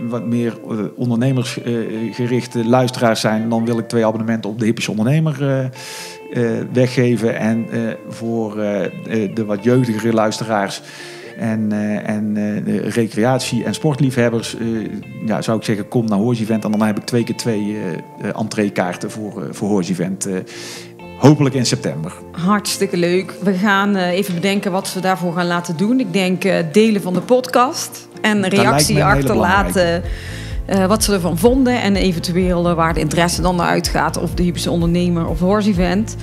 wat meer ondernemersgerichte luisteraars zijn, dan wil ik twee abonnementen op de hippische ondernemer weggeven. En voor de wat jeugdigere luisteraars. En, eh, en eh, recreatie- en sportliefhebbers, eh, ja, zou ik zeggen, kom naar Horse Event. En dan heb ik twee keer twee entreekaarten voor, voor Horse Event. hopelijk in september. Hartstikke leuk. We gaan even bedenken wat we daarvoor gaan laten doen. Ik denk delen van de podcast en reactie achterlaten. wat ze ervan vonden en eventueel waar de interesse dan naar uitgaat. Of de hypische ondernemer of horse event.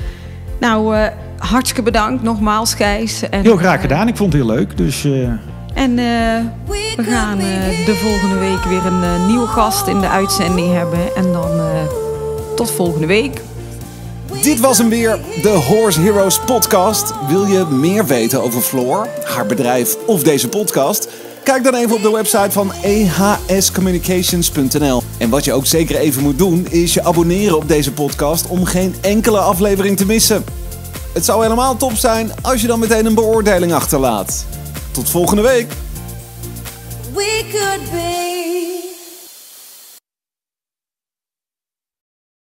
Nou, eh, hartstikke bedankt nogmaals, Gijs. En, Heel graag eh, gedaan. Ik vond het heel leuk. Dus eh, En eh, we gaan de volgende week weer een nieuwe gast in de uitzending hebben. En dan eh, tot volgende week. Dit was hem weer, de Horse Heroes podcast. Wil je meer weten over Floor, haar bedrijf of deze podcast? Kijk dan even op de website van ehscommunications.nl. En wat je ook zeker even moet doen, is je abonneren op deze podcast om geen enkele aflevering te missen. Het zou helemaal top zijn als je dan meteen een beoordeling achterlaat. Tot volgende week!